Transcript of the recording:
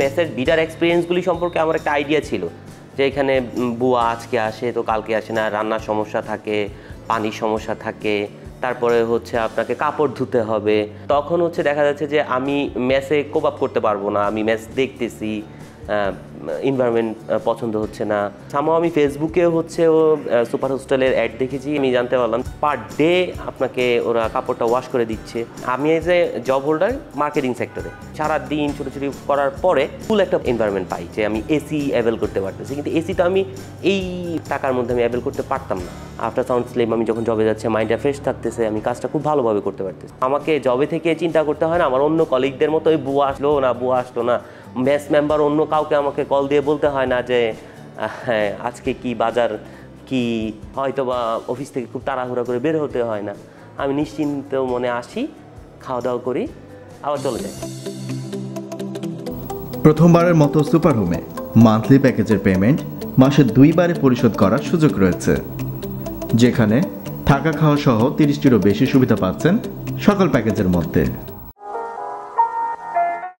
মেসের বিটার এক্সপিরিয়েন্সগুলি সম্পর্কে আমার একটা আইডিয়া ছিল যে এখানে বুয়া আজকে আসে তো কালকে আসে না, রান্নার সমস্যা থাকে, পানির সমস্যা থাকে, তারপরে হচ্ছে আপনাকে কাপড় ধুতে হবে। তখন হচ্ছে দেখা যাচ্ছে যে আমি মেসে কোপ আপ করতে পারব না, আমি ম্যাচ দেখতেছি এনভায়রনমেন্ট পছন্দ হচ্ছে না। সামও আমি ফেসবুকে হচ্ছে ও সুপার হোস্টেলের অ্যাড দেখেছি, আমি জানতে পারলাম। পার ডে আপনাকে ওরা কাপড়টা ওয়াশ করে দিচ্ছে। আমি এই যে জব হোল্ডার মার্কেটিং সেক্টরে সারা দিন ছোটাছুটি করার পরে ফুল একটা এনভায়রনমেন্ট পাই, যে আমি এসি অ্যাভেল করতে পারতেছি। কিন্তু এসি তো আমি এই টাকার মধ্যে আমি অ্যাভেল করতে পারতাম না। আফটার সাউন্ড স্লেম আমি যখন জবে যাচ্ছে মাইন্ডটা ফ্রেশ থাকতেছে, আমি কাজটা খুব ভালোভাবে করতে পারতেছি। আমাকে জবে থেকে চিন্তা করতে হয় না, আমার অন্য কলিগদের মতো ওই বুয়া আসলো না বুয়া আসলো না। ম্যাচ মেম্বার অন্য কাউকে আমাকে কল দিয়ে বলতে হয় না যে হ্যাঁ আজকে কি বাজার, কি হয়তো বা অফিস থেকে খুব তাড়াহুড়া করে বের হতে হয় না। আমি নিশ্চিন্ত মনে আসি খাওয়া দাওয়া করি, আবার চলে যাই। প্রথমবারের মতো সুপার হোমে মান্থলি প্যাকেজের পেমেন্ট মাসে দুইবারে পরিশোধ করার সুযোগ রয়েছে। যেখানে থাকা খাওয়া সহ তিরিশটিরও বেশি সুবিধা পাচ্ছেন সকল প্যাকেজের মধ্যে।